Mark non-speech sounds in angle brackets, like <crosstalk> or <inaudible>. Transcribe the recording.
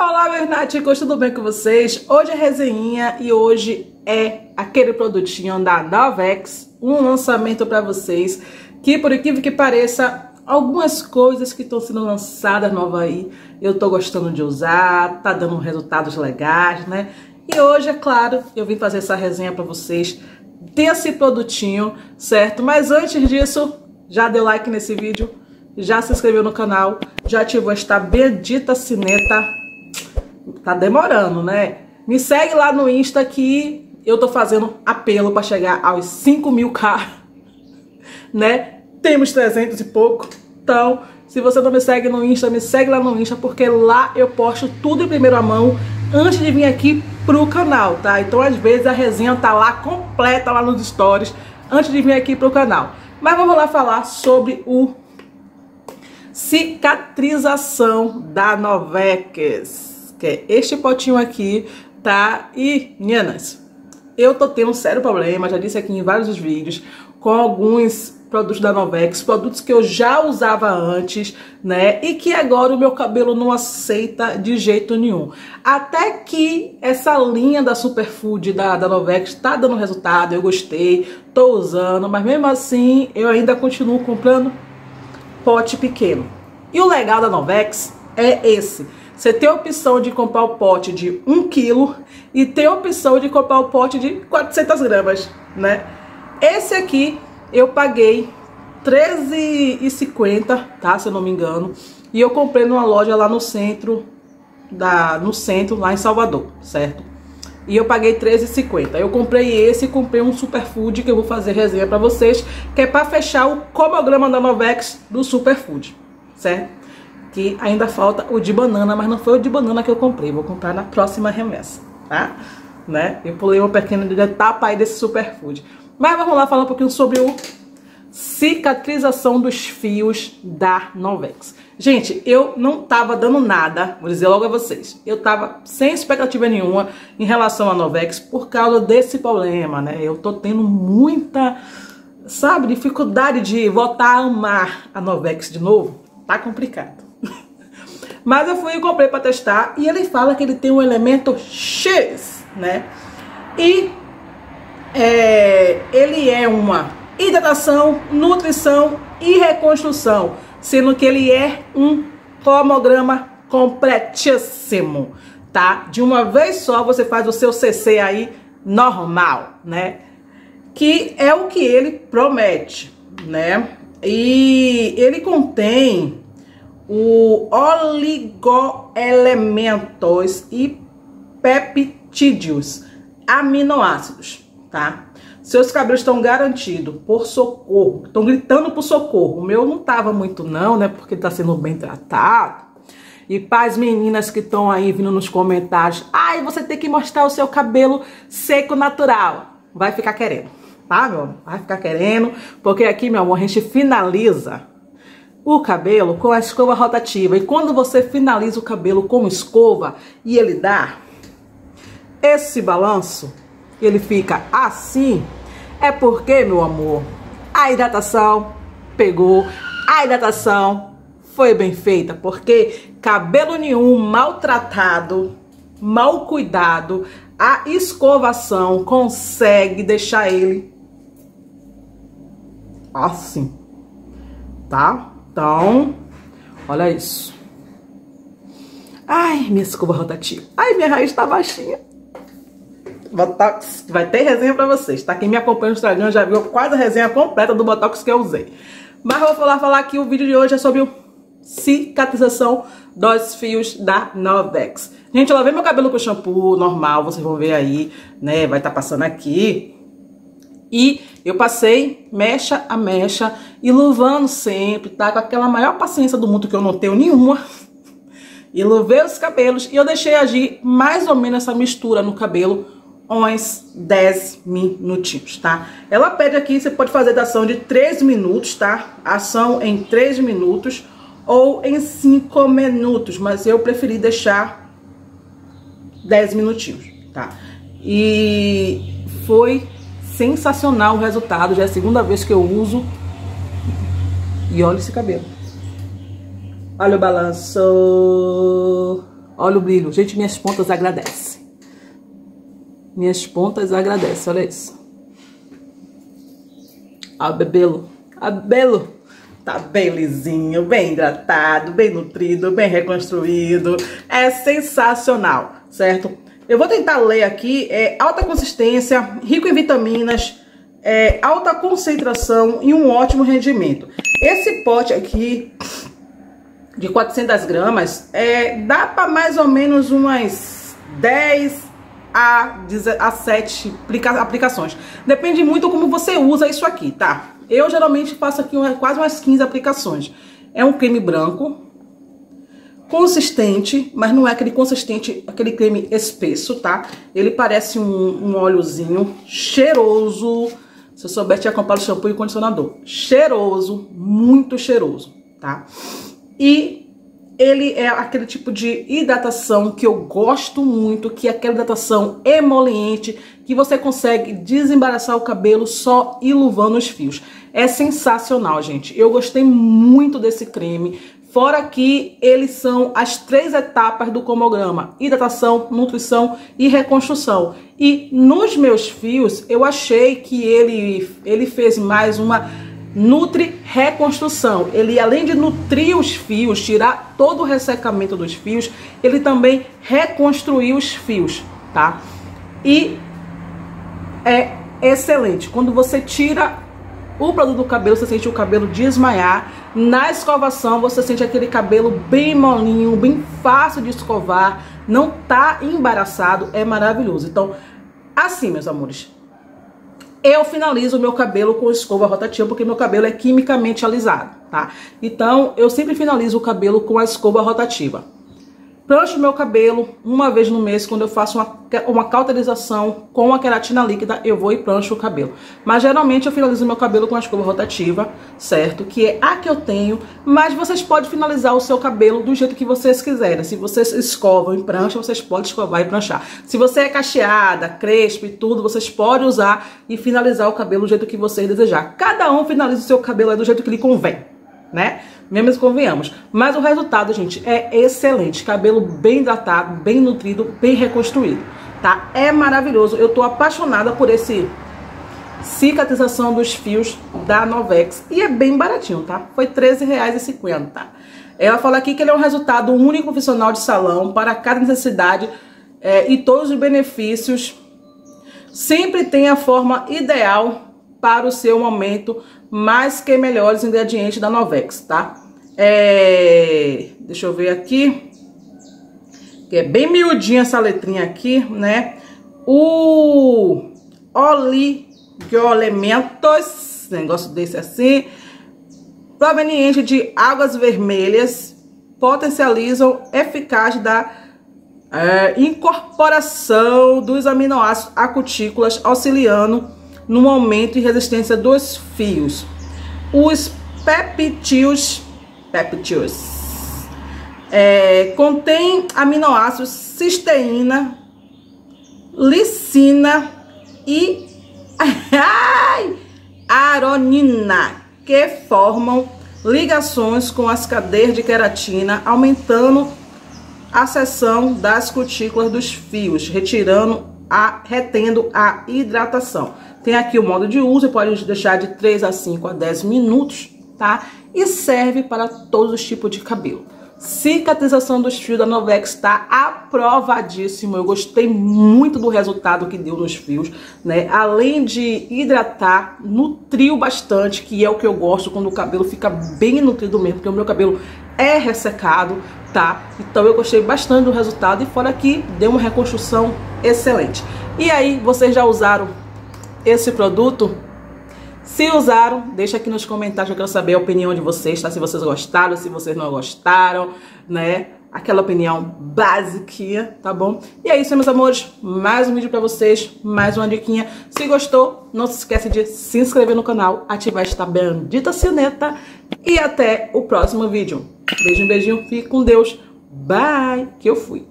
Olá, Bernáticos, tudo bem com vocês? Hoje é resenha e hoje é aquele produtinho da Novex, um lançamento para vocês que, por incrível que pareça, algumas coisas que estão sendo lançadas nova aí, eu tô gostando de usar, tá dando resultados legais, né? E hoje, é claro, eu vim fazer essa resenha para vocês desse produtinho, certo? Mas antes disso, já deu like nesse vídeo, já se inscreveu no canal, já ativou esta bendita sineta tá demorando, né? Me segue lá no Insta que eu tô fazendo apelo para chegar aos 5 mil K, <laughs> né? Temos 300 e pouco. Então, se você não me segue no Insta, me segue lá no Insta, porque lá eu posto tudo em primeira mão antes de vir aqui pro canal, tá? Então, às vezes, a resenha tá lá completa lá nos stories antes de vir aqui pro canal. Mas vamos lá falar sobre o cicatrização da Novex que é este potinho aqui, tá? E, meninas, eu tô tendo um sério problema, já disse aqui em vários vídeos, com alguns produtos da Novex, produtos que eu já usava antes, né? E que agora o meu cabelo não aceita de jeito nenhum. Até que essa linha da Superfood da, da Novex tá dando resultado, eu gostei, tô usando, mas mesmo assim eu ainda continuo comprando pote pequeno. E o legal da Novex é esse você tem a opção de comprar o pote de 1 kg e tem a opção de comprar o pote de 400 gramas, né? Esse aqui eu paguei R$13,50, tá? Se eu não me engano. E eu comprei numa loja lá no centro, da, no centro, lá em Salvador, certo? E eu paguei R$13,50. Eu comprei esse e comprei um Superfood que eu vou fazer resenha pra vocês, que é pra fechar o comograma da Novex do Superfood, certo? Ainda falta o de banana, mas não foi o de banana que eu comprei, vou comprar na próxima remessa, tá? Né? Eu pulei uma pequena etapa aí desse superfood. Mas vamos lá falar um pouquinho sobre o cicatrização dos fios da Novex. Gente, eu não tava dando nada, vou dizer logo a vocês. Eu tava sem expectativa nenhuma em relação à Novex por causa desse problema, né? Eu tô tendo muita, sabe, dificuldade de voltar a amar a Novex de novo. Tá complicado. Mas eu fui e comprei para testar e ele fala que ele tem um elemento X, né? E é, ele é uma hidratação, nutrição e reconstrução, sendo que ele é um cromograma completíssimo, tá? De uma vez só você faz o seu CC aí normal, né? Que é o que ele promete, né? E ele contém o oligoelementos e peptídeos, aminoácidos, tá? Seus cabelos estão garantidos por socorro, estão gritando por socorro. O meu não tava muito não, né? Porque tá sendo bem tratado. E pais meninas que estão aí vindo nos comentários, ai, você tem que mostrar o seu cabelo seco natural. Vai ficar querendo, tá, meu? Vai ficar querendo, porque aqui, meu amor, a gente finaliza o cabelo com a escova rotativa. E quando você finaliza o cabelo com escova e ele dá esse balanço, ele fica assim, é porque, meu amor, a hidratação pegou, a hidratação foi bem feita, porque cabelo nenhum maltratado, mal cuidado, a escovação consegue deixar ele assim, tá? Então, olha isso. Ai, minha escova rotativa. Ai, minha raiz tá baixinha. Botox, vai ter resenha pra vocês, tá? Quem me acompanha no Instagram já viu quase a resenha completa do Botox que eu usei. Mas vou falar, falar que o vídeo de hoje é sobre o cicatrização dos fios da Novex. Gente, eu lavei meu cabelo com shampoo normal, vocês vão ver aí, né? Vai estar tá passando aqui. E eu passei mecha a mecha e luvando sempre, tá? Com aquela maior paciência do mundo que eu não tenho nenhuma. <laughs> E luvei os cabelos e eu deixei agir mais ou menos essa mistura no cabelo uns 10 minutinhos, tá? Ela pede aqui, você pode fazer da ação de 3 minutos, tá? Ação em 3 minutos ou em 5 minutos, mas eu preferi deixar 10 minutinhos, tá? E foi sensacional o resultado. Já é a segunda vez que eu uso. E olha esse cabelo. Olha o balanço. Olha o brilho. Gente, minhas pontas agradecem. Minhas pontas agradecem, olha isso. A bebelo. A belo. Tá bem lisinho, bem hidratado, bem nutrido, bem reconstruído. É sensacional, certo? Eu vou tentar ler aqui. É alta consistência, rico em vitaminas, é, alta concentração e um ótimo rendimento. Esse pote aqui de 400 gramas é, dá para mais ou menos umas 10 a, a 7 aplicações. Depende muito como você usa isso aqui, tá? Eu geralmente faço aqui quase umas 15 aplicações. É um creme branco, consistente, mas não é aquele consistente, aquele creme espesso, tá? Ele parece um, um óleozinho cheiroso. Se eu souber, tinha comprado shampoo e condicionador. Cheiroso, muito cheiroso, tá? E ele é aquele tipo de hidratação que eu gosto muito, que é aquela hidratação emoliente, que você consegue desembaraçar o cabelo só iluvando os fios. É sensacional, gente. Eu gostei muito desse creme. Fora que eles são as três etapas do comograma: hidratação, nutrição e reconstrução. E nos meus fios, eu achei que ele, ele fez mais uma Nutri Reconstrução. Ele, além de nutrir os fios, tirar todo o ressecamento dos fios, ele também reconstruiu os fios, tá? E é excelente. Quando você tira o produto do cabelo, você sente o cabelo desmaiar. Na escovação, você sente aquele cabelo bem molinho, bem fácil de escovar, não tá embaraçado, é maravilhoso. Então, assim, meus amores, eu finalizo o meu cabelo com escova rotativa, porque meu cabelo é quimicamente alisado, tá? Então, eu sempre finalizo o cabelo com a escova rotativa. Prancho meu cabelo uma vez no mês, quando eu faço uma, uma cauterização com a queratina líquida, eu vou e prancho o cabelo. Mas geralmente eu finalizo meu cabelo com a escova rotativa, certo? Que é a que eu tenho, mas vocês podem finalizar o seu cabelo do jeito que vocês quiserem. Se vocês escovam e prancham, vocês podem escovar e pranchar. Se você é cacheada, crespo e tudo, vocês podem usar e finalizar o cabelo do jeito que vocês desejar. Cada um finaliza o seu cabelo do jeito que lhe convém, né? Mesmo convenhamos. Mas o resultado, gente, é excelente. Cabelo bem hidratado, bem nutrido, bem reconstruído, tá? É maravilhoso. Eu tô apaixonada por esse cicatrização dos fios da Novex. E é bem baratinho, tá? Foi R$13,50. Ela fala aqui que ele é um resultado único profissional de salão para cada necessidade é, e todos os benefícios. Sempre tem a forma ideal para o seu momento, mais que melhores ingredientes da Novex, tá? É, deixa eu ver aqui, que é bem miudinha essa letrinha aqui, né? O oligoelementos, negócio desse assim, proveniente de águas vermelhas, potencializam eficaz da é, incorporação dos aminoácidos a cutículas, auxiliando no aumento e resistência dos fios. Os peptídeos, peptídeos é, contém aminoácidos cisteína, licina e <laughs> aronina, que formam ligações com as cadeias de queratina, aumentando a seção das cutículas dos fios, retirando a retendo a hidratação. Tem aqui o modo de uso, pode deixar de 3 a 5 a 10 minutos, tá? E serve para todos os tipos de cabelo. Cicatrização dos fios da Novex está aprovadíssimo. Eu gostei muito do resultado que deu nos fios, né? Além de hidratar, nutriu bastante, que é o que eu gosto quando o cabelo fica bem nutrido mesmo, porque o meu cabelo é ressecado, tá? Então eu gostei bastante do resultado e fora que deu uma reconstrução excelente. E aí, vocês já usaram esse produto? Se usaram, deixa aqui nos comentários, eu quero saber a opinião de vocês, tá? Se vocês gostaram, se vocês não gostaram, né? Aquela opinião básica, tá bom? E é isso, meus amores. Mais um vídeo pra vocês, mais uma diquinha. Se gostou, não se esquece de se inscrever no canal, ativar esta bendita sineta e até o próximo vídeo. Beijo, beijinho, fique com Deus. Bye, que eu fui.